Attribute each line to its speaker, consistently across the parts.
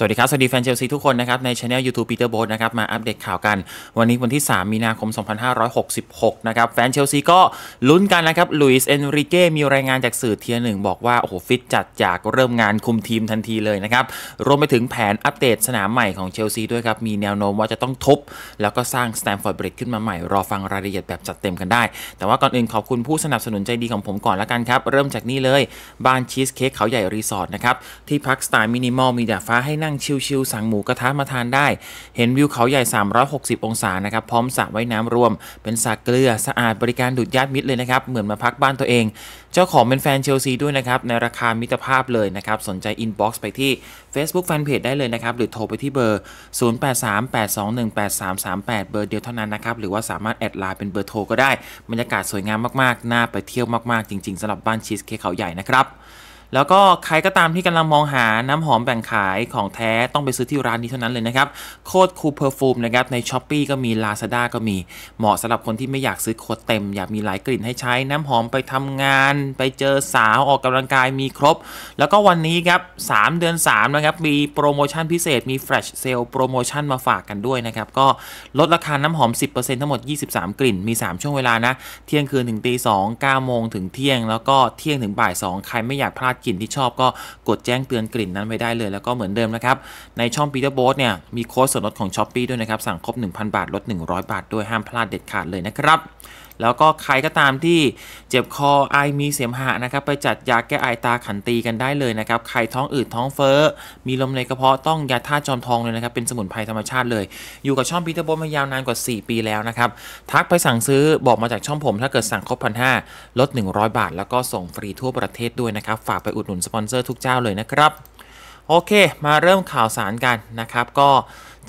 Speaker 1: สวัสดีครับ สวัสดีแฟนเชลซีทุกคนนะครับ ใน channel YouTube Peter Bo นะครับ มาอัปเดตข่าวกัน วันนี้วันที่ 3 มีนาคม 2566 นะครับ แฟนเชลซีก็ลุ้นกันนะครับลุยส์เอนริเก้มีรายงานจากสื่อ tier หนึ่งบอกว่า โอ้โห ฟิตจัดจากเริ่มงานคุมทีมทันทีเลยนะครับ รวมไปถึงแผนอัปเดตสนามใหม่ของเชลซีด้วยครับ มีแนวโน้มว่าจะต้องทุบแล้วก็สร้างสแตมฟอร์ดบริดจ์ขึ้นมาใหม่ รอฟังรายละเอียดแบบจัดเต็มกันได้ แต่ว่าก่อนอื่นขอบคุณผู้สนับสนุนใจดีของผมก่อนละกันครับเริ่มจากนี่เลยบ้านชีสเค้กเขาใหญ่รีสอร์ทนะครับที่พักสไตล์มินิมอลมีดาดฟ้าให้นั่งชิลๆสั่งหมูกระทะมาทานได้ เห็นวิวเขาใหญ่ 360 องศานะครับ พร้อมสระว่ายน้ำรวม เป็นสระเกลือสะอาดบริการดุจญาติมิตรเลยนะครับ เหมือนมาพักบ้านตัวเอง เจ้าของเป็นแฟนเชลซีด้วยนะครับ ในราคามิตรภาพเลยนะครับ สนใจ inbox ไปที่ Facebook Fanpage ได้เลยนะครับ หรือโทรไปที่เบอร์ 0838218338 เบอร์เดียวเท่านั้นนะครับ หรือว่าสามารถแอดไลน์เป็นเบอร์โทรก็ได้ บรรยากาศสวยงามมากๆ น่าไปเที่ยวมากๆ จริงๆสำหรับบ้านชีสเค้กเขาใหญ่นะครับ แล้วก็ใครก็ตามที่กำลังมองหาน้ำหอมแบ่งขายของแท้ต้องไปซื้อที่ร้านนี้เท่านั้นเลยนะครับ โคดคูเพอร์ฟูมนะครับ ใน Shopee ก็มี Lazada ก็มี เหมาะสำหรับคนที่ไม่อยากซื้อขวดเต็ม อยากมีหลายกลิ่นให้ใช้น้ำหอมไปทำงาน ไปเจอสาวออกกำลังกายมีครบ แล้วก็วันนี้ครับ 3 เดือน 3 นะครับ มีโปรโมชั่นพิเศษมี Flash Sale โปรโมชั่นมาฝากกันด้วยนะครับ ก็ลดราคาน้ำหอม 10%ทั้งหมด 23 กลิ่น มี 3 ช่วงเวลานะ เที่ยงคืนถึงตี2 9โมงถึงเที่ยง แล้วก็เที่ยงถึงบ่าย2ใครไม่อยากพลาดกลิ่นที่ชอบก็กดแจ้งเตือนกลิ่นนั้นไว้ได้เลย แล้วก็เหมือนเดิมนะครับ ในช่อง Peter b o เนี่ยมีโค้ดส่วนลดของ s h อ p e e ด้วยนะครับ สั่งครบ 1,000 บาทลด 100 บาทด้วยห้ามพลาดเด็ดขาดเลยนะครับ แล้วก็ใครก็ตามที่เจ็บคอไอมีเสมหะนะครับ ไปจัดยาแก้ไอตาขันตีกันได้เลยนะครับ ใครท้องอืดท้องเฟ้อ มีลมในกระเพาะต้องยาท่าจอมทองเลยนะครับ เป็นสมุนไพรธรรมชาติเลย อยู่กับช่องพีเตอร์โบมายาวนานกว่า 4 ปีแล้วนะครับ ทักไปสั่งซื้อบอกมาจากช่องผม ถ้าเกิดสั่งครบพันห้าลด 100 บาท แล้วก็ส่งฟรีทั่วประเทศด้วยนะครับ ฝากไปอุดหนุนสปอนเซอร์ทุกเจ้าเลยนะครับโอเค มาเริ่มข่าวสารกันนะครับ ก็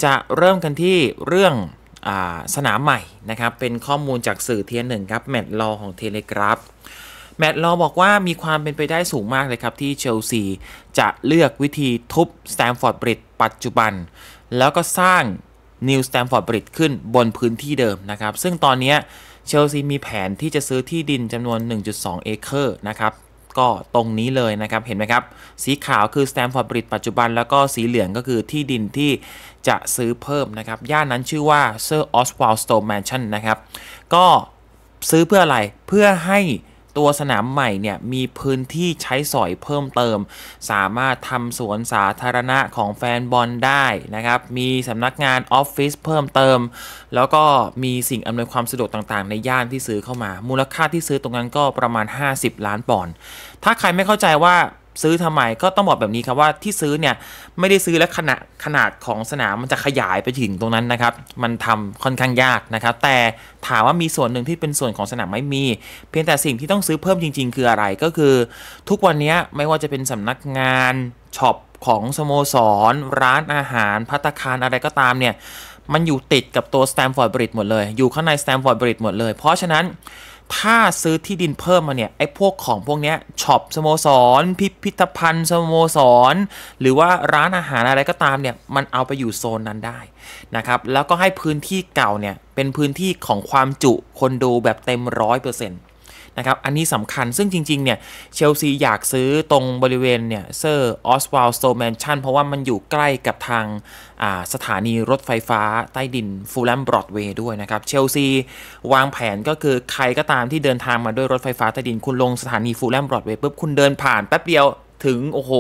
Speaker 1: จะเริ่มกันที่เรื่อง สนามใหม่นะครับ เป็นข้อมูลจากสื่อ tier หนึ่งครับ แมตต์ลอของเทเลกราฟแมตต์ลอบอกว่ามีความเป็นไปได้สูงมากเลยครับ ที่เชลซีจะเลือกวิธีทุบสแตมฟอร์ดบริดจ์ปัจจุบัน แล้วก็สร้าง new สแตมฟอร์ดบริดจ์ขึ้นบนพื้นที่เดิมนะครับ ซึ่งตอนนี้เชลซีมีแผนที่จะซื้อที่ดินจำนวน 1.2 เอเคอร์นะครับ ก็ตรงนี้เลยนะครับเห็นไหมครับ สีขาวคือ Stamford Bridge ปัจจุบัน แล้วก็สีเหลืองก็คือที่ดินที่จะซื้อเพิ่มนะครับ ย่านนั้นชื่อว่า Sir Oswald Stoll Mansion นะครับ ก็ซื้อเพื่ออะไรเพื่อให้ ตัวสนามใหม่เนี่ยมีพื้นที่ใช้สอยเพิ่มเติม สามารถทำสวนสาธารณะของแฟนบอลได้นะครับ มีสำนักงานออฟฟิศเพิ่มเติม แล้วก็มีสิ่งอำนวยความสะดวกต่างๆ ในย่านที่ซื้อเข้ามา มูลค่าที่ซื้อตรงนั้นก็ประมาณ 50 ล้านปอนด์ถ้าใครไม่เข้าใจว่า ซื้อทำไมก็ต้องบอกแบบนี้ครับว่าที่ซื้อเนี่ยไม่ได้ซื้อและขนาดขนาดของสนามมันจะขยายไปถึงตรงนั้นนะครับ มันทำค่อนข้างยากนะครับ แต่ถามว่ามีส่วนหนึ่งที่เป็นส่วนของสนามไม่มี เพียงแต่สิ่งที่ต้องซื้อเพิ่มจริง ๆ คืออะไรก็คือ ทุกวันนี้ไม่ว่าจะเป็นสำนักงานช็อปของสโมสร ร้านอาหารภัตตาคารอะไรก็ตามเนี่ยมันอยู่ติดกับตัว Stamford Bridge หมดเลย อยู่ข้างใน Stamford Bridge หมดเลย เพราะฉะนั้น ถ้าซื้อที่ดินเพิ่มมาเนี่ยไอ้พวกของพวกเนี้ยช็อปสโมสร พิพิธภัณฑ์สโมสร หรือว่าร้านอาหารอะไรก็ตามเนี่ยมันเอาไปอยู่โซนนั้นได้นะครับแล้วก็ให้พื้นที่เก่าเนี่ยเป็นพื้นที่ของความจุคนดูแบบเต็มร้อยเปอร์เซ็นต์ นะครับ อันนี้สำคัญซึ่งจริงๆเนี่ยเชลซีอยากซื้อตรงบริเวณเนี่ย Sir Oswald Stoll Mansion เพราะว่ามันอยู่ใกล้กับทางสถานีรถไฟฟ้าใต้ดินฟูลแลมบรอดเวย์ด้วยนะครับเชลซีวางแผนก็คือใครก็ตามที่เดินทางมาด้วยรถไฟฟ้าใต้ดินคุณลงสถานีฟูลแลมบรอดเวย์ปุ๊บคุณเดินผ่านแป๊บเดียวถึงโอ้โห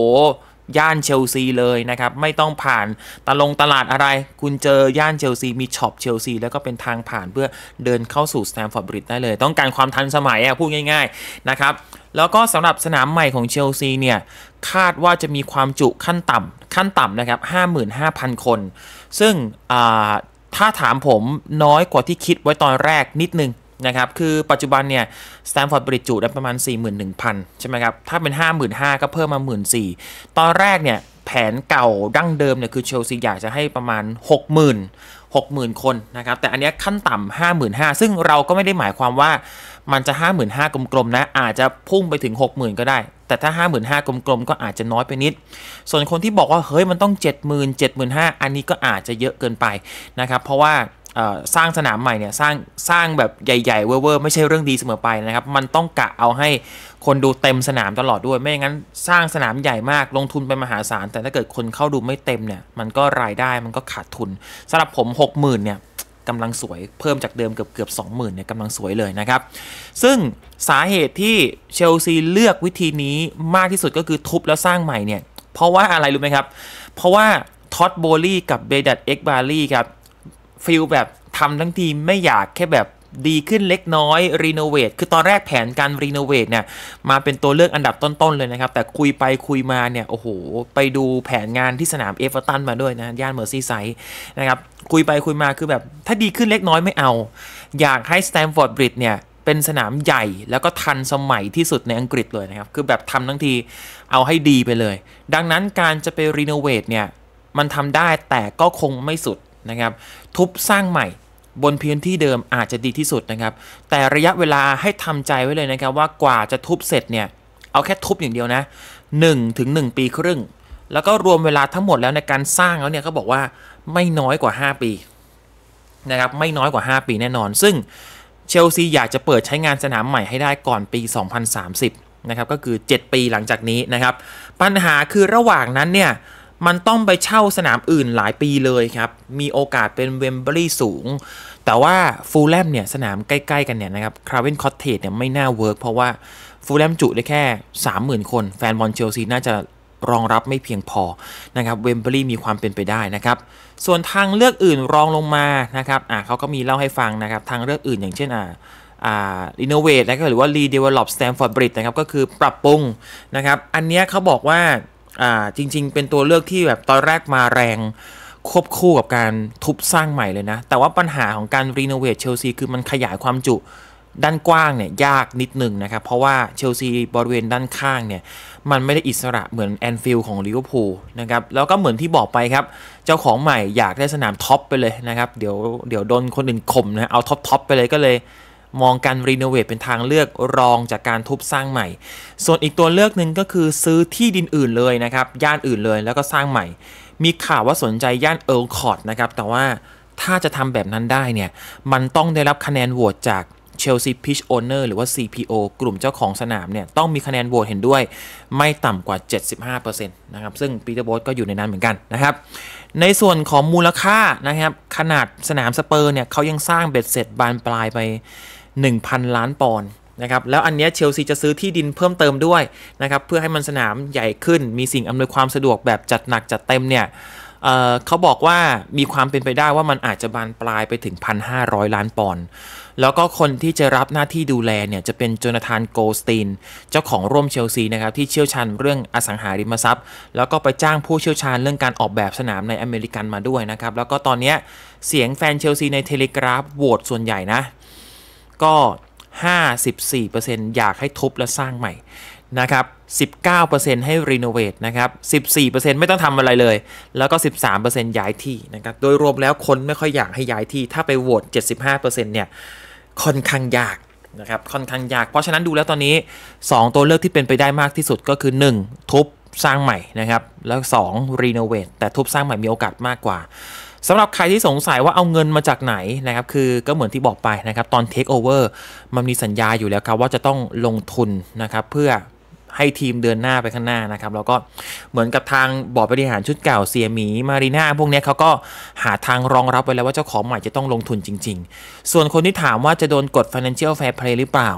Speaker 1: ย่านเชลซีเลยนะครับ ไม่ต้องผ่านตะลงตลาดอะไร คุณเจอย่านเชลซีมีช็อปเชลซีแล้วก็เป็นทางผ่านเพื่อเดินเข้าสู่สแตมฟอร์ดบริดจ์ได้เลย ต้องการความทันสมัยอะพูดง่าย ๆ นะครับแล้วก็สำหรับสนามใหม่ของเชลซีเนี่ย คาดว่าจะมีความจุขั้นต่ำขั้นต่ำนะครับ 55,000 คน ซึ่งถ้าถามผมน้อยกว่าที่คิดไว้ตอนแรกนิดนึง นะครับ คือปัจจุบันเนี่ยสแตมฟอร์ดบริดจุได้ประมาณ 41,000 ใช่ไหมครับ ถ้าเป็น 55,000 ก็เพิ่มมา 14,000 ตอนแรกเนี่ยแผนเก่าดั้งเดิมเนี่ยคือเชลซีอยากจะให้ประมาณ 60,000 60,000 คนนะครับ แต่อันนี้ขั้นต่ำ55,000 ซึ่งเราก็ไม่ได้หมายความว่ามันจะ 55,000 กลมๆ นะ อาจจะพุ่งไปถึง 60,000 ก็ได้ แต่ถ้า 55,000 กลมๆ ก็อาจจะน้อยไปนิด ส่วนคนที่บอกว่า เฮ้ย มันต้อง 70,000 75,000 อันนี้ก็อาจจะเยอะเกินไปนะครับ เพราะว่า สร้างสนามใหม่เนี่ยสร้างสร้างแบบใหญ่ๆเวอร์ๆไม่ใช่เรื่องดีเสมอไปนะครับ มันต้องกะเอาให้คนดูเต็มสนามตลอดด้วย ไม่งั้นสร้างสนามใหญ่มากลงทุนไปมหาศาล แต่ถ้าเกิดคนเข้าดูไม่เต็มเนี่ย มันก็รายได้มันก็ขาดทุนสำหรับผม 60,000เนี่ยกำลังสวยเพิ่มจากเดิมเกือบเกือบสองหมื่นเนี่ยกำลังสวยเลยนะครับ ซึ่งสาเหตุที่เชลซีเลือกวิธีนี้มากที่สุดก็คือทุบแล้วสร้างใหม่เนี่ยเพราะว่าอะไรรู้ไหมครับ เพราะว่าท็อดด์ โบห์ลี่กับเบห์ดัด เอ็กบาลีครับ feel แบบทำทั้งทีไม่อยากแค่แบบดีขึ้นเล็กน้อย renovate คือตอนแรกแผนการ renovate เนี่ยมาเป็นตัวเลือกอันดับต้น ๆ เลยนะครับ แต่คุยไปคุยมาเนี่ย โอ้โห ไปดูแผนงานที่สนามเอฟเวอร์ตันมาด้วยนะ ย่านเมอร์ซีไซด์นะครับ คุยไปคุยมาคือแบบ ถ้าดีขึ้นเล็กน้อยไม่เอา อยากให้สแตมฟอร์ดบริดจ์เนี่ย เป็นสนามใหญ่แล้วก็ทันสมัยที่สุดในอังกฤษเลยนะครับ คือแบบทำทั้งทีเอาให้ดีไปเลย ดังนั้นการจะไปรีโนเวทเนี่ยมันทำได้แต่ก็คงไม่สุด นะครับ ทุบสร้างใหม่บนพื้นที่เดิมอาจจะดีที่สุดนะครับ แต่ระยะเวลาให้ทำใจไว้เลยนะครับ ว่ากว่าจะทุบเสร็จเนี่ย เอาแค่ทุบอย่างเดียวนะ1ถึง1ปีครึ่ง แล้วก็รวมเวลาทั้งหมดแล้วในการสร้างแล้วเนี่ยเขาบอกว่าไม่น้อยกว่า 5 ปีนะครับไม่น้อยกว่า 5 ปีแน่นอน ซึ่งเชลซีอยากจะเปิดใช้งานสนามใหม่ให้ได้ก่อนปี 2030นะครับก็คือ 7 ปีหลังจากนี้นะครับ ปัญหาคือระหว่างนั้นเนี่ย มันต้องไปเช่าสนามอื่นหลายปีเลยครับ มีโอกาสเป็นเวมบลีย์สูง แต่ว่าฟูลแลมเนี่ยสนามใกล้ๆกันเนี่ยนะครับคราเวนคอตเทจเนี่ยไม่น่า work เพราะว่าฟูลแลมจุได้แค่ 30,000 คน แฟนบอลเชลซีน่าจะรองรับไม่เพียงพอนะครับเวมบลีย์มีความเป็นไปได้นะครับ ส่วนทางเลือกอื่นรองลงมานะครับอ่าเขาก็มีเล่าให้ฟังนะครับทางเลือกอื่นอย่างเช่นอ่าอ่า renovate นะครับหรือว่า redevelop สแตมฟอร์ดบริดจ์นะครับก็คือปรับปรุงนะครับ อันนี้เขาบอกว่า อ่าจริง ๆ เป็นตัวเลือกที่แบบตอนแรกมาแรงควบคู่กับการทุบสร้างใหม่เลยนะ แต่ว่าปัญหาของการ renovate เชลซีคือมันขยายความจุด้านกว้างเนี่ยยากนิดนึงนะครับ เพราะว่าเชลซีบริเวณด้านข้างเนี่ยมันไม่ได้อิสระเหมือนแอนฟิลด์ของลิเวอร์พูลนะครับแล้วก็เหมือนที่บอกไปครับ เจ้าของใหม่อยากได้สนาม top ไปเลยนะครับ เดี๋ยวเดี๋ยวโดนคนอื่นข่มนะเอา top top ไปเลยก็เลย มองการ renovate เป็นทางเลือกรองจากการทุบสร้างใหม่ ส่วนอีกตัวเลือกหนึ่งก็คือซื้อที่ดินอื่นเลยนะครับ ย่านอื่นเลยแล้วก็สร้างใหม่ มีข่าวว่าสนใจย่านเอิร์ลคอร์ตนะครับ แต่ว่าถ้าจะทำแบบนั้นได้เนี่ย มันต้องได้รับคะแนนโหวตจาก Chelsea Pitch Owners หรือว่า CPO กลุ่มเจ้าของสนามเนี่ย ต้องมีคะแนนโหวตเห็นด้วย ไม่ต่ำกว่า 75%นะครับ ซึ่งปีเตอร์โบก็อยู่ในนั้นเหมือนกันนะครับ ในส่วนของมูลค่านะครับ ขนาดสนามสเปอร์เนี่ยเขายังสร้างเบ็ดเสร็จบานปลายไป 1,000 ล้านปอนด์นะครับแล้วอันนี้เชลซีจะซื้อที่ดินเพิ่มเติมด้วยนะครับเพื่อให้มันสนามใหญ่ขึ้น มีสิ่งอำนวยความสะดวกแบบจัดหนักจัดเต็มเนี่ยเเขาบอกว่ามีความเป็นไปได้ว่ามันอาจจะบานปลายไปถึง 1,500 ล้านปอนด์แล้วก็คนที่จะรับหน้าที่ดูแลเนี่ยจะเป็นโจนาธานโกสตีน เจ้าของร่วมเชลซีนะครับที่เชี่ยวชาญเรื่องอสังหาริมทรัพย์ แล้วก็ไปจ้างผู้เชี่ยวชาญเรื่องการออกแบบสนามในอเมริกันมาด้วยนะครับแล้วก็ตอนนี้เสียงแฟนเชลซีในเทเลกราฟโหวตส่วนใหญ่นะ ก็ 54%อยากให้ทุบและสร้างใหม่นะครับ 19%ให้รีโนเวทนะครับ 14%ไม่ต้องทำอะไรเลย แล้วก็ 13%ย้ายที่นะครับ โดยรวมแล้วคนไม่ค่อยอยากให้ย้ายที่ ถ้าไปโหวต 75%เนี่ย ค่อนข้างยากนะครับ ค่อนข้างยาก เพราะฉะนั้นดูแล้วตอนนี้ 2 ตัวเลือกที่เป็นไปได้มากที่สุดก็คือ 1 ทุบสร้างใหม่นะครับ แล้ว 2 renovate แต่ทุบสร้างใหม่มีโอกาสมากกว่า สำหรับใครที่สงสัยว่าเอาเงินมาจากไหนนะครับคือก็เหมือนที่บอกไปนะครับตอนเทคโอเวอร์มันมีสัญญาอยู่แล้วครับว่าจะต้องลงทุนนะครับเพื่อให้ทีมเดินหน้าไปข้างหน้านะครับแล้วก็เหมือนกับทางบอร์ดบริหารชุดเก่าเชลซีมีมารีนาพวกนี้เขาก็หาทางรองรับไว้แล้วว่าเจ้าของใหม่จะต้องลงทุนจริง ๆ ส่วนคนที่ถามว่าจะโดนกด Financial Fair Play หรือเปล่า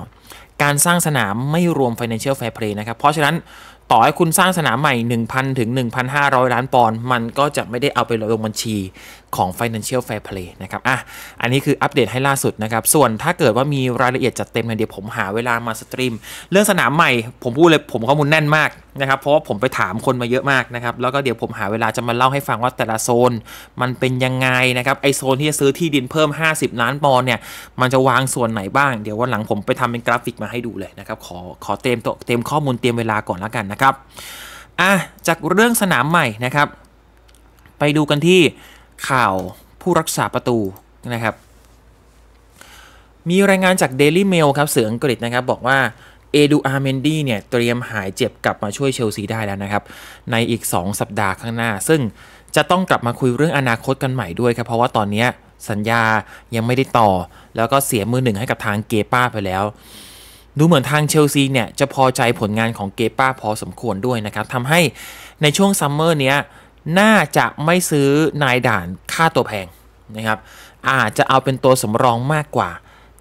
Speaker 1: การสร้างสนามไม่รวม Financial Fair Play นะครับเพราะฉะนั้น ต่อให้คุณสร้างสนามใหม่ 1,000 ถึง 1,500 ล้านปอนด์มันก็จะไม่ได้เอาไปลงบัญชี ของ Financial Fair Play นะครับอะอันนี้คืออัปเดตให้ล่าสุดนะครับ ส่วนถ้าเกิดว่ามีรายละเอียดจัดเต็มเดี๋ยวผมหาเวลามาสตรีม เรื่องสนามใหม่ผมพูดเลยผมข้อมูลแน่นมากนะครับ เพราะว่าผมไปถามคนมาเยอะมากนะครับ แล้วก็เดี๋ยวผมหาเวลาจะมาเล่าให้ฟังว่าแต่ละโซน มันเป็นยังไงนะครับ ไอโซนที่จะซื้อที่ดินเพิ่ม 50 ล้านปอนด์เนี่ย มันจะวางส่วนไหนบ้าง เดี๋ยววันหลังผมไปทำเป็นกราฟิกมาให้ดูเลยนะครับ ขอขอเตรียมเตรียมข้อมูลเตรียมเวลาก่อนแล้วกันนะครับ อะ จากเรื่องสนามใหม่นะครับ ไปดูกันที่ ข่าวผู้รักษาประตูนะครับ มีรายงานจาก Daily Mail ครับสื่ออังกฤษนะครับ บอกว่าเอดูอาร์เมนดี้เนี่ยเตรียมหายเจ็บกลับมาช่วยเชลซีได้แล้วนะครับ ในอีก 2 สัปดาห์ข้างหน้า ซึ่งจะต้องกลับมาคุยเรื่องอนาคตกันใหม่ด้วยครับ เพราะว่าตอนนี้สัญญายังไม่ได้ต่อ แล้วก็เสียมือหนึ่งให้กับทางเกป้าไปแล้ว ดูเหมือนทางเชลซีเนี่ยจะพอใจผลงานของเกป้าพอสมควรด้วยนะครับทำให้ในช่วงซัมเมอร์เนี้ย น่าจะไม่ซื้อนายด่านค่าตัวแพงนะครับ อาจจะเอาเป็นตัวสำรองมากกว่า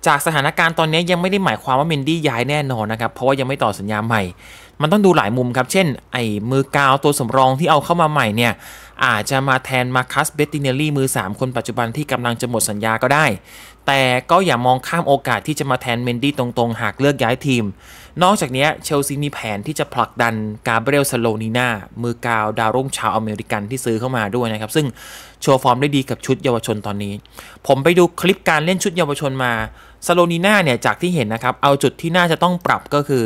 Speaker 1: จากสถานการณ์ตอนนี้ยังไม่ได้หมายความว่าเมนดี้ย้ายแน่นอนนะครับ เพราะว่ายังไม่ต่อสัญญาใหม่ มันต้องดูหลายมุมครับ เช่น ไอ้มือกาวตัวสำรองที่เอาเข้ามาใหม่เนี่ย อาจจะมาแทนมาคัสเบตติเนลลี่มือ 3 คนปัจจุบันที่กำลังจะหมดสัญญาก็ได้ แต่ก็อย่ามองข้ามโอกาสที่จะมาแทนเมนดี้ตรงๆ หากเลือกย้ายทีม นอกจากนี้เชลซีมีแผนที่จะผลักดันกาเบรียลสโลนีนามือกาวดาวรุ่งชาวอเมริกันที่ซื้อเข้ามาด้วยนะครับ ซึ่งโชว์ฟอร์มได้ดีกับชุดเยาวชนตอนนี้ ผมไปดูคลิปการเล่นชุดเยาวชนมาสโลนีนาเนี่ยจากที่เห็นนะครับเอาจุดที่น่าจะต้องปรับก็คือ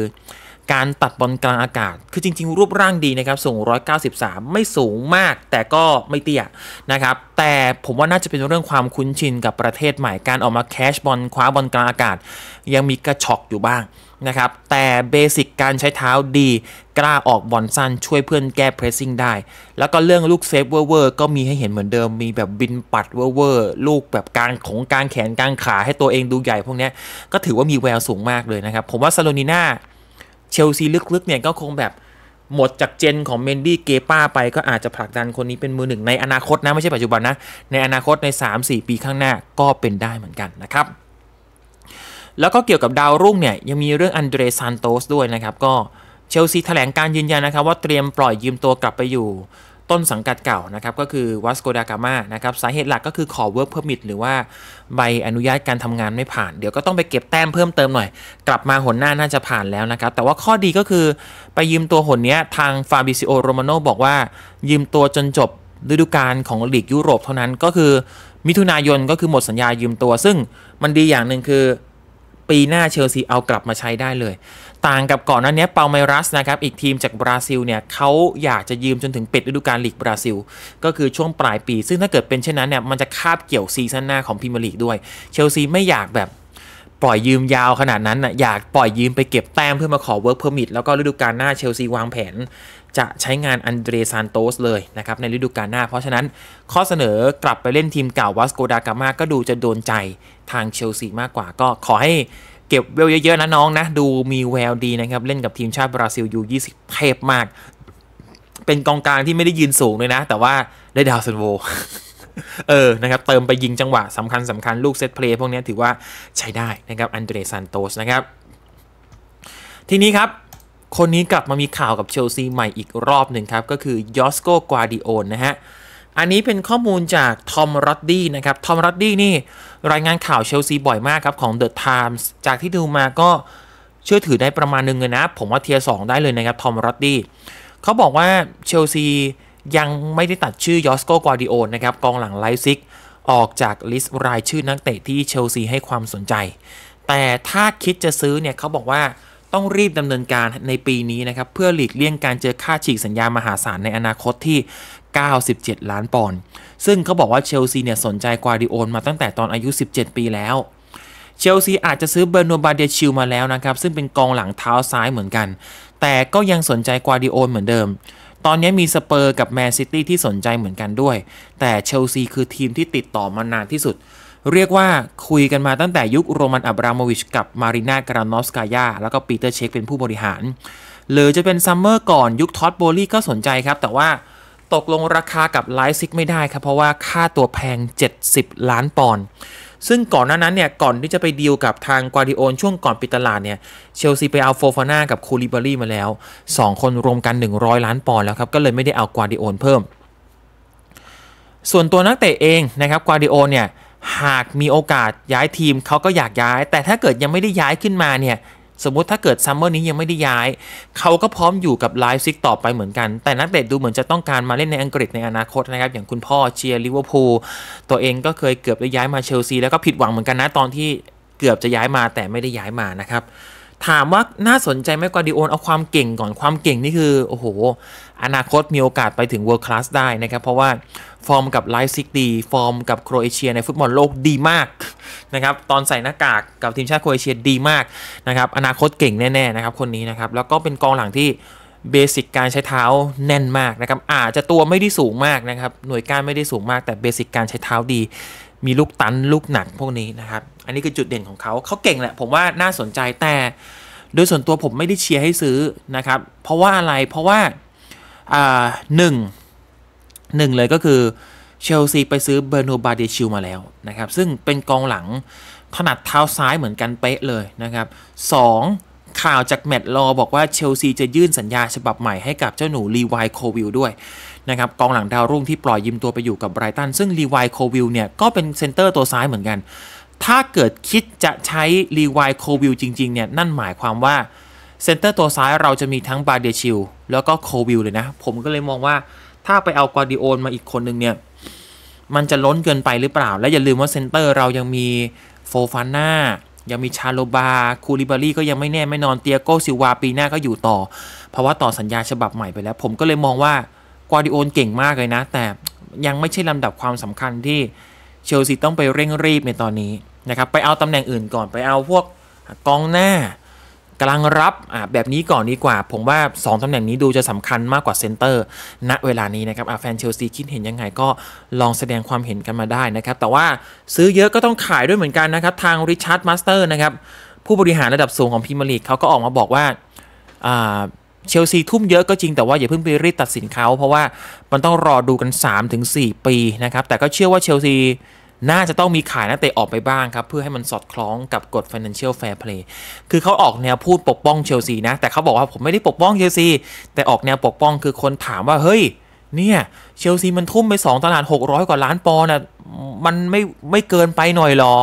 Speaker 1: การตัดบอลกลางอากาศ คือจริง ๆ รูปร่างดีนะครับ สูง 193 ไม่สูงมาก แต่ก็ไม่เตี้ยนะครับ แต่ผมว่าน่าจะเป็นเรื่องความคุ้นชินกับประเทศใหม่ การออกมา catch บอลคว้าบอลกลางอากาศ ยังมีกระฉอกอยู่บ้าง นะครับ แต่ basic การใช้เท้าดี กล้าออกบอลสั้นช่วยเพื่อนแก้ pressing ได้ แล้วก็เรื่องลูก save เวอร์ก็มีให้เห็นเหมือนเดิม มีแบบบินปัดเวอร์ลูกแบบกลางของกลางแขนกลางขาให้ตัวเองดูใหญ่พวกนี้ก็ถือว่ามีแววสูงมากเลยนะครับ ผมว่าซาโลนีนาเชลซีลึกๆเนี่ยก็คงแบบหมดจากเจนของเมนดี้เกป้าไปก็อาจจะผลักดันคนนี้เป็นมือหนึ่งในอนาคตนะ ไม่ใช่ปัจจุบันนะ ในอนาคตใน 3-4 ปีข้างหน้าก็เป็นได้เหมือนกันนะครับ แล้วก็เกี่ยวกับดาวรุ่งเนี่ยยังมีเรื่องอันเดรซานโตสด้วยนะครับ ก็เชลซีแถลงการยืนยันนะครับ ว่าเตรียมปล่อยยืมตัวกลับไปอยู่ต้นสังกัดเก่านะครับ ก็คือวัสโกดากามานะครับ สาเหตุหลักก็คือขอ work permit หรือว่าใบอนุญาตการทำงานไม่ผ่าน เดี๋ยวก็ต้องไปเก็บแต้มเพิ่มเติมหน่อย กลับมาหนหน้าน่าจะผ่านแล้วนะครับ แต่ว่าข้อดีก็คือไปยืมตัวหนนี้ทางฟาบิซิโอโรมาโนบอกว่า ยืมตัวจนจบฤดูกาลของลีกยุโรปเท่านั้นก็คือมิถุนายนก็คือหมดสัญญายืมตัว ซึ่งมันดีอย่างหนึ่งคือ ปีหน้าเชลซีเอากลับมาใช้ได้เลย ต่างกับก่อนหน้านี้พัลเมรัสนะครับอีกทีมจากบราซิลเนี่ยเขาอยากจะยืมจนถึงปิดฤดูกาลลีกบราซิล ก็คือช่วงปลายปี ซึ่งถ้าเกิดเป็นเช่นนั้นเนี่ยมันจะคาบเกี่ยว season หน้าของพรีเมียร์ลีกด้วยเชลซีไม่อยากแบบปล่อยยืมยาวขนาดนั้นนะอยากปล่อยยืมไปเก็บแต้มเพื่อมาขอ work permit แล้วก็ฤดูกาลหน้าเชลซีวางแผน จะใช้งานอันเดรซานโตสเลยนะครับในฤดูกาลหน้า เพราะฉะนั้นข้อเสนอกลับไปเล่นทีมเก่าวัสโกดากามาก็ดูจะโดนใจทางเชลซีมากกว่า ก็ขอให้เก็บเวลเยอะๆนะน้องนะ ดูมีแววดีนะครับ เล่นกับทีมชาติบราซิล U 20 เทพมาก เป็นกองกลางที่ไม่ได้ยืนสูงเลยนะ แต่ว่าได้ดาวซัลโวเออ นะครับ เติมไปยิงจังหวะสำคัญสำคัญลูก set play พวกนี้ถือว่าใช้ได้นะครับ อันเดรซานโตสนะครับ ทีนี้ครับ คนนี้กลับมามีข่าวกับเชลซีใหม่อีกรอบหนึ่งครับ ก็คือยอสโกกวาดิโอนนะฮะ อันนี้เป็นข้อมูลจากทอมรัดดี้นะครับ ทอมรัดดี้นี่รายงานข่าวเชลซีบ่อยมากครับของ The Times จากที่ดูมาก็เชื่อถือได้ประมาณนึงเลยนะ ผมว่า tier สองได้เลยนะครับทอมรัดดี้เขาบอกว่าเชลซียังไม่ได้ตัดชื่อยอสโกกวาดิโอนนะครับกองหลังไลป์ซิกออกจาก list รายชื่อนักเตะที่เชลซีให้ความสนใจ แต่ถ้าคิดจะซื้อเนี่ยเขาบอกว่า ต้องรีบดำเนินการในปีนี้นะครับเพื่อหลีกเลี่ยงการเจอค่าฉีกสัญญามหาศาลในอนาคตที่ 97 ล้านปอนด์ซึ่งเขาบอกว่าเชลซีเนี่ยสนใจกวาดิโอนมาตั้งแต่ตอนอายุ 17 ปีแล้วเชลซีอาจจะซื้อเบอนัวต์บาเดียชิลมาแล้วนะครับซึ่งเป็นกองหลังเท้าซ้ายเหมือนกัน แต่ก็ยังสนใจกวาดิโอนเหมือนเดิม ตอนนี้มีสเปอร์กับแมนซิตี้ที่สนใจเหมือนกันด้วย แต่เชลซีคือทีมที่ติดต่อมานานที่สุด เรียกว่าคุยกันมาตั้งแต่ยุคโรมันอับราโมวิชกับมารินากรานอสกายาแล้วก็ปีเตอร์เช็คเป็นผู้บริหาร หรือจะเป็น summer ก่อนยุคท็อตโบลี่ก็สนใจครับ แต่ว่าตกลงราคากับไลป์ซิกไม่ได้ครับ เพราะว่าค่าตัวแพง 70 ล้านปอนด์ซึ่งก่อนหน้านั้นเนี่ย ก่อนที่จะไปดีลกับทางกวาดิโอนช่วงก่อนปิดตลาดเนี่ย เชลซีไปเอาโฟฟาน่ากับคูลิบารีมาแล้ว 2 คนรวมกัน 100 ล้านปอนด์แล้วครับ ก็เลยไม่ได้เอากวาดิโอนเพิ่ม ส่วนตัวนักเตะเองนะครับกวาดิโอนเนี่ย หากมีโอกาสย้ายทีมเขาก็อยากย้าย แต่ถ้าเกิดยังไม่ได้ย้ายขึ้นมาเนี่ยสมมติถ้าเกิด summer นี้ยังไม่ได้ย้าย เขาก็พร้อมอยู่กับไลป์ซิกต่อไปเหมือนกัน แต่นักเตะดูเหมือนจะต้องการมาเล่นในอังกฤษในอนาคตนะครับ อย่างคุณพ่อเชียร์ลิเวอร์พูลตัวเองก็เคยเกือบได้ย้ายมาเชลซี แล้วก็ผิดหวังเหมือนกันนะตอนที่เกือบจะย้ายมาแต่ไม่ได้ย้ายมานะครับ ถามว่าน่าสนใจไหมกวาดิโอนเอาความเก่งก่อนความเก่งนี่คือโอ้โห อนาคตมีโอกาสไปถึง world class ได้นะครับเพราะว่า ฟอร์มกับไลป์ซิกดี ฟอร์มกับโครเอเชียในฟุตบอลโลกดีมากนะครับ ตอนใส่หน้ากากกับทีมชาติโครเอเชียดีมากนะครับ อนาคตเก่งแน่ๆนะครับคนนี้นะครับ แล้วก็เป็นกองหลังที่ basic การใช้เท้าแน่นมากนะครับ อาจจะตัวไม่ได้สูงมากนะครับ หน่วยการไม่ได้สูงมาก แต่เบสิกการใช้เท้าดี มีลูกตันลูกหนักพวกนี้นะครับ อันนี้คือจุดเด่นของเขา เขาเก่งแหละ ผมว่าน่าสนใจ แต่โดยส่วนตัวผมไม่ได้เชียร์ให้ซื้อนะครับ เพราะว่าอะไร เพราะว่าอ่าหนึ่ง หนึ่งเลยก็คือเชลซีไปซื้อเบอร์โนบาเดชิลมาแล้วนะครับซึ่งเป็นกองหลังถนัดเท้าซ้ายเหมือนกันเป๊ะเลยนะครับสองข่าวจากแมตต์ลอบอกว่าเชลซีจะยื่นสัญญาฉบับใหม่ให้กับเจ้าหนูลีวายโควิลด้วยนะครับกองหลังดาวรุ่งที่ปล่อยยืมตัวไปอยู่กับไบรตัน ซึ่งลีวายโควิลเนี่ยก็เป็นเซนเตอร์ตัวซ้ายเหมือนกัน ถ้าเกิดคิดจะใช้ลีวายโควิลจริงๆเนี่ยนั่นหมายความว่าเซนเตอร์ตัวซ้ายเราจะมีทั้งบาเดียชิลแล้วก็โควิลเลยนะ ผมก็เลยมองว่า ถ้าไปเอากวาดิโอนมาอีกคนหนึ่งเนี่ย มันจะล้นเกินไปหรือเปล่า และอย่าลืมว่าเซนเตอร์เรายังมีโฟฟาน่ายังมีชาโลบา คูลิบาลีก็ยังไม่แน่ไม่นอนเตียโกซิลวาปีหน้าก็อยู่ต่อ เพราะว่าต่อสัญญาฉบับใหม่ไปแล้ว ผมก็เลยมองว่ากวาร์ดิโอลเก่งมากเลยนะ แต่ยังไม่ใช่ลำดับความสำคัญที่เชลซีต้องไปเร่งรีบในตอนนี้นะครับ ไปเอาตำแหน่งอื่นก่อนไปเอาพวกกองหน้า กลางรับอ่าแบบนี้ก่อนดีกว่า ผมว่า 2 ตำแหน่งนี้ดูจะสำคัญมากกว่าเซนเตอร์ ณเวลานี้นะครับแฟนเชลซีคิดเห็นยังไงก็ลองแสดงความเห็นกันมาได้นะครับ แต่ว่าซื้อเยอะก็ต้องขายด้วยเหมือนกันนะครับ ทางริชาร์ดมาสเตอร์นะครับ ผู้บริหารระดับสูงของพรีเมียร์ลีกเขาก็ออกมาบอกว่าเชลซีทุ่มเยอะก็จริงแต่ว่าอย่าเพิ่งไปรีบตัดสินเขาเพราะว่ามันต้องรอดูกัน 3-4 ปีนะครับแต่ก็เชื่อว่าเชลซี น่าจะต้องมีขายนักเตะออกไปบ้างครับ เพื่อให้มันสอดคล้องกับกฎ Financial Fair Play คือเขาออกแนวพูดปกป้องเชลซีนะ แต่เขาบอกว่าผมไม่ได้ปกป้องเชลซีแต่ออกแนวปกป้องคือคนถามว่าเฮ้ยเนี่ยเชลซีมันทุ่มไป 2 ตลาด 600 กว่าล้านปอนด์นะมันไม่ไม่เกินไปหน่อยหรอ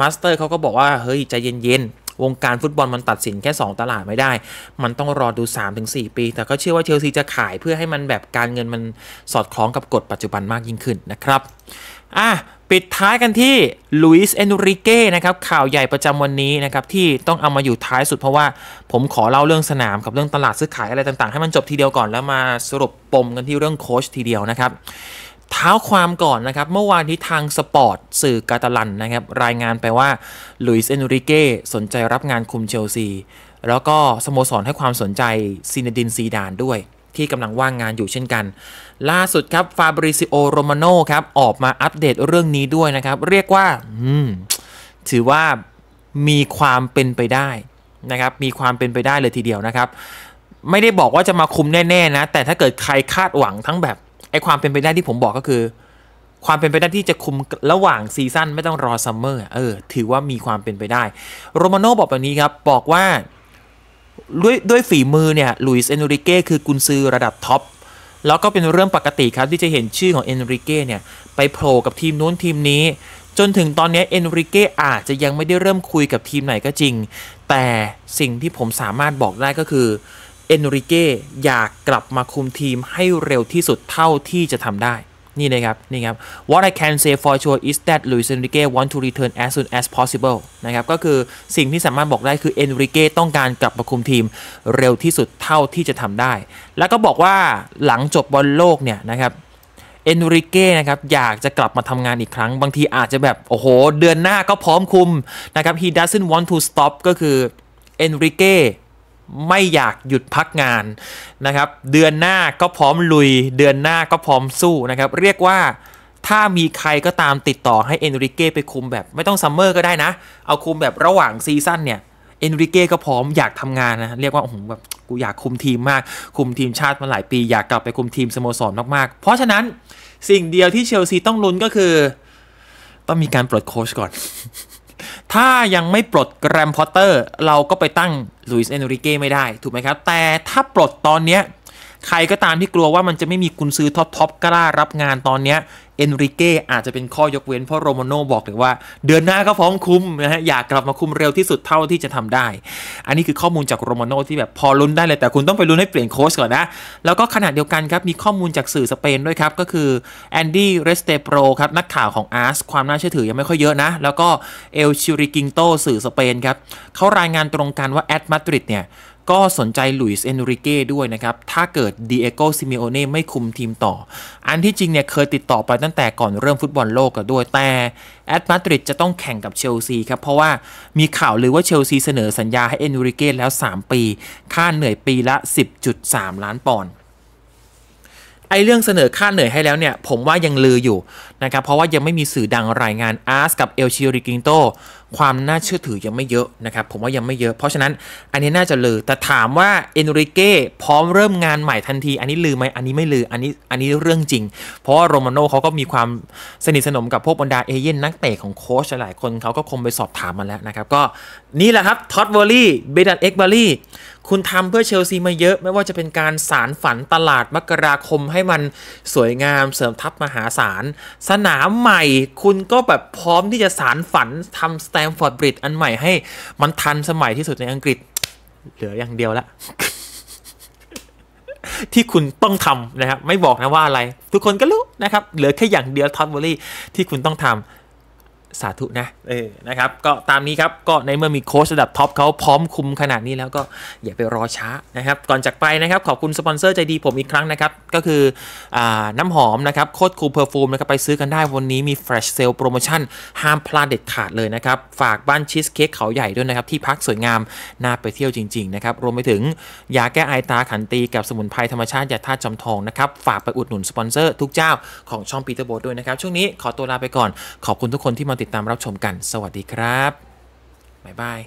Speaker 1: มาสเตอร์เขาก็บอกว่าเฮ้ยใจเย็นๆ วงการฟุตบอลมันตัดสินแค่ 2 ตลาดไม่ได้ มันต้องรอดู 3-4 ปี แต่ก็เชื่อว่าเชลซีจะขายเพื่อให้มันแบบการเงินมันสอดคล้องกับกฎปัจจุบันมากยิ่งขึ้นนะครับ อะปิดท้ายกันที่ลุยส์เอนริเก้นะครับข่าวใหญ่ประจำวันนี้นะครับที่ต้องเอามาอยู่ท้ายสุดเพราะว่าผมขอเล่าเรื่องสนามกับเรื่องตลาดซื้อขายอะไรต่างๆ ให้มันจบทีเดียวก่อนแล้วมาสรุปปมกันที่เรื่องโค้ชทีเดียวนะครับเท้าความก่อนนะครับ เมื่อวานที่ทางสปอร์ตสื่อกาตาลันนะครับ รายงานไปว่าลุยส์เอนริเก้สนใจรับงานคุมเชลซี แล้วก็สโมสรให้ความสนใจซีเนดีนซีดานด้วย ที่กำลังว่างงานอยู่เช่นกัน ล่าสุดครับฟาบริซิโอโรมาโนครับออกมาอัปเดตเรื่องนี้ด้วยนะครับ เรียกว่าถือว่ามีความเป็นไปได้นะครับ มีความเป็นไปได้เลยทีเดียวนะครับ ไม่ได้บอกว่าจะมาคุมแน่ๆนะ แต่ถ้าเกิดใครคาดหวังทั้งแบบไอความเป็นไปได้ที่ผมบอกก็คือ ความเป็นไปได้ที่จะคุมระหว่างซีซั่นไม่ต้องรอซัมเมอร์เออถือว่ามีความเป็นไปได้โรมาโนบอกแบบนี้ครับบอกว่า ด้วยด้วยฝีมือเนี่ยลุยส์เอนริเก้คือกุนซือระดับท็อปแล้วก็เป็นเรื่องปกติครับที่จะเห็นชื่อของเอนริเก้เนี่ยไปโผล่กับทีมนู้นทีมนี้ จนถึงตอนนี้เอนริเก้อาจจะยังไม่ได้เริ่มคุยกับทีมไหนก็จริง แต่สิ่งที่ผมสามารถบอกได้ก็คือเอนริเก้อยากกลับมาคุมทีมให้เร็วที่สุดเท่าที่จะทำได้ นี่นะครับนี่ครับ What I can say for sure is that Luis Enrique want to return as soon as possible นะครับก็คือสิ่งที่สามารถบอกได้คือ Enrique ต้องการกลับมาคุมทีมเร็วที่สุดเท่าที่จะทำได้ แล้วก็บอกว่าหลังจบบอลโลกเนี่ยนะครับเอนริเก้นะครับอยากจะกลับมาทำงานอีกครั้ง บางทีอาจจะแบบ โอ้โห เดือนหน้าก็พร้อมคุมนะครับ he doesn't want to stop ก็คือเอนริเก้ ไม่อยากหยุดพักงานนะครับ เดือนหน้าก็พร้อมลุย เดือนหน้าก็พร้อมสู้นะครับ เรียกว่าถ้ามีใครก็ตามติดต่อให้เอนริเก้ไปคุมแบบไม่ต้องซัมเมอร์ก็ได้นะ เอาคุมแบบระหว่างซีซั่นเนี่ยเอนริเก้ก็พร้อมอยากทำงานนะเรียกว่าโอ้โหแบบกูอยากคุมทีมมาก คุมทีมชาติมาหลายปี อยากกลับไปคุมทีมสโมสรมากๆ เพราะฉะนั้นสิ่งเดียวที่เชลซีต้องลุ้นก็คือ ต้องมีการปลดโค้ชก่อน ถ้ายังไม่ปลดแกรมพอตเตอร์ เราก็ไปตั้ง ลุยส์เอนริเก้ไม่ได้ถูกไหมครับ แต่ถ้าปลดตอนเนี้ยใครก็ตามที่กลัวว่ามันจะไม่มีกุนซือท็อปท็อปกล้ารับงานตอนเนี้ย เอนริเก้อาจจะเป็นข้อยกเว้นเพราะโรมาโน่บอกเลยว่า เดือนหน้าก็พร้อมคุมนะฮะอยากกลับมาคุมเร็วที่สุดเท่าที่จะทำได้ อันนี้คือข้อมูลจากโรมาโน่ที่แบบพอลุ้นได้เลยแต่คุณต้องไปลุ้นให้เปลี่ยนโค้ชก่อนนะ แล้วก็ขณะเดียวกันครับ มีข้อมูลจากสื่อสเปนด้วยครับ ก็คือแอนดี้เรสเตโปรครับ นักข่าวของอาร์สความน่าเชื่อถือยังไม่ค่อยเยอะนะ แล้วก็เอลชิริกิงโตสื่อสเปนครับเขารายงานตรงกันว่าแอตมาดริดเนี่ย ก็สนใจลุยส์เอนริเก้ด้วยนะครับ ถ้าเกิดดีเอโกซิเมโอเน่ไม่คุมทีมต่อ อันที่จริงเนี่ยเคยติดต่อไปตั้งแต่ก่อนเริ่มฟุตบอลโลกกันด้วย แต่แอตมาดริดจะต้องแข่งกับเชลซีครับ เพราะว่ามีข่าวหรือว่าเชลซีเสนอสัญญาให้เอนริเก้แล้ว 3 ปี ค่าเหนื่อยปีละ 10.3 ล้านปอนด์ไอเรื่องเสนอค่าเหนื่อยให้แล้วเนี่ย ผมว่ายังลืออยู่นะครับ เพราะว่ายังไม่มีสื่อดังรายงานอาร์สกับเอลชิริกิงโต ความน่าเชื่อถือยังไม่เยอะนะครับ ผมว่ายังไม่เยอะ เพราะฉะนั้นอันนี้น่าจะลือ แต่ถามว่าเอนริเก้พร้อมเริ่มงานใหม่ทันที อันนี้ลือไหมอันนี้ไม่ลือ อันนี้อันนี้เรื่องจริง เพราะว่าโรมาโน่เขาก็มีความสนิทสนมกับพวกบรรดาเอเย่นนักเตะของโค้ชหลายคนเขาก็คงไปสอบถามมาแล้วนะครับ ก็นี่แหละครับท็อดด์โบห์ลี่เบห์ดัดเอ็กบาลี่ คุณทำเพื่อเชลซีมาเยอะ ไม่ว่าจะเป็นการสานฝันตลาดมกราคมให้มันสวยงามเสริมทัพมหาศาล สนามใหม่คุณก็แบบพร้อมที่จะสานฝันทำสแตมฟอร์ดบริดจ์อันใหม่ให้มันทันสมัยที่สุดในอังกฤษ เหลืออย่างเดียวละ ที่คุณต้องทำนะครับ ไม่บอกนะว่าอะไร ทุกคนก็รู้นะครับ เหลือแค่อย่างเดียวท็อดด์โบห์ลี่ที่คุณต้องทำ สาธุนะเออนะครับก็ตามนี้ครับก็ในเมื่อมีโค้ชระดับท็อปเขาพร้อมคุมขนาดนี้แล้วก็อย่าไปรอช้านะครับ ก่อนจากไปนะครับ ขอบคุณสปอนเซอร์ใจดีผมอีกครั้งนะครับ ก็คือน้ำหอมนะครับโคตรคูลเพอร์ฟูมนะครับไปซื้อกันได้วันนี้มี Flash Sale โปรโมชั่นห้ามพลาดเด็ดขาดเลยนะครับ ฝากบ้านชีสเค้กเขาใหญ่ด้วยนะครับ ที่พักสวยงามน่าไปเที่ยวจริงๆนะครับรวมไปถึงยาแก้ไอตาขันตีกับสมุนไพรธรรมชาติยาธาตุจำทองนะครับฝากไปอุดหนุนสปอนเซอร์ทุกเจ้าของช่องปีเตอร์โบด้วยนะครับช่วงนี้ขอตัวลาไปก่อนขอบคุณทุกคนที่มาติดตามรับชมกัน สวัสดีครับ บ๊ายบาย